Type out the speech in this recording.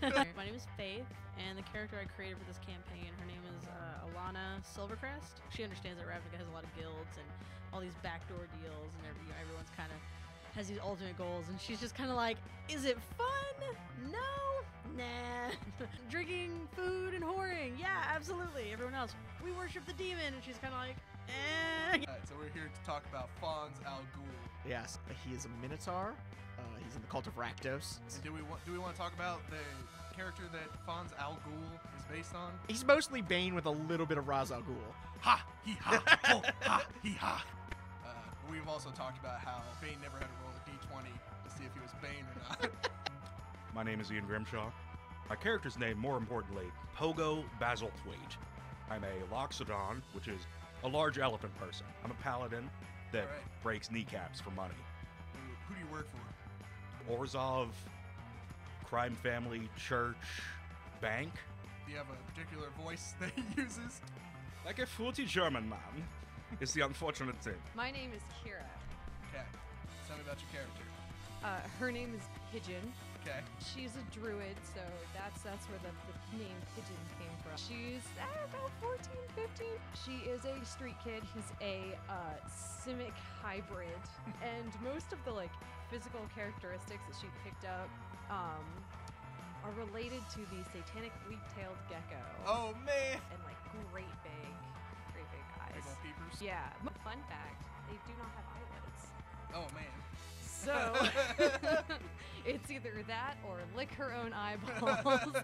My name is Faith, and the character I created for this campaign, her name is uh, Alana Silvercrest. She understands that Ravnica has a lot of guilds and all these backdoor deals, and every, you know, everyone's kind of has these ultimate goals, and she's just kind of like, "Is it fun? No, nah. Drinking, food, and whoring, yeah, absolutely. Everyone else, we worship the demon," and she's kind of like, "Eh." Alright, so we're here to talk about Fawn's Al Ghul. Yes, he is a Minotaur. Uh, he's in the cult of Rakdos. And do we want do we want to talk about the character that Fons Al Ghul is based on? He's mostly Bane with a little bit of Ra's al Ghul. Ha he ha ho ha he ha. Uh, we've also talked about how Bane never had to roll a d20 to see if he was Bane or not. My name is Ian Grimshaw. My character's name, more importantly, Pogo Basilthwaite. I'm a Loxodon, which is a large elephant person. I'm a paladin that Alright. breaks kneecaps for money. who, who do you work for? Orzhov, Crime Family Church, Bank. Do you have a particular voice that he uses? Like a fruity German man is the unfortunate thing. My name is Kira. Okay. Tell me about your character. Uh, her name is Pigeon. Okay. She's a druid, so that's that's where the, the name Pigeon came from. She's uh, about 14, 15. She is a street kid. She's a uh, Simic hybrid, and most of the like physical characteristics that she picked up um, are related to the satanic leaf-tailed gecko. Oh man. And like great big, great big Big eyes. old peepers. Yeah. Fun fact: they do not have eyelids. Oh man. So it's either that or lick her own eyeballs.